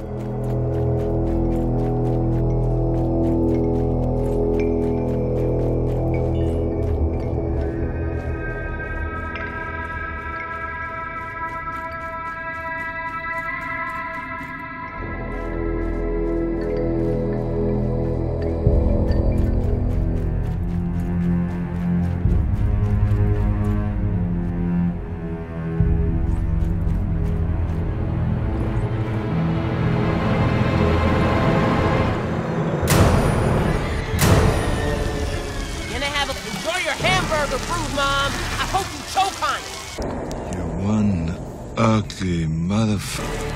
you hamburger, Prove Mom. I hope you choke on it. You're one ugly motherfucker.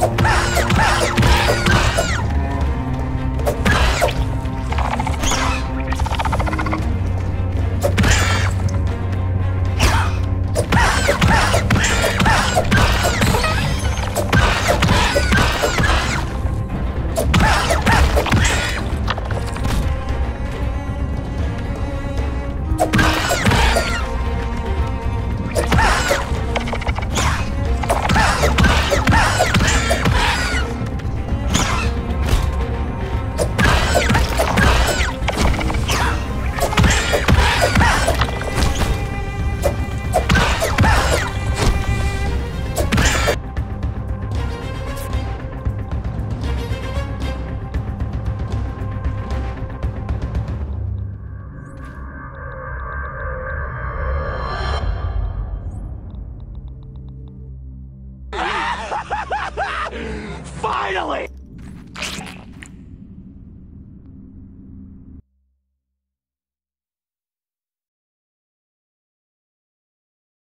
Ah! Finally!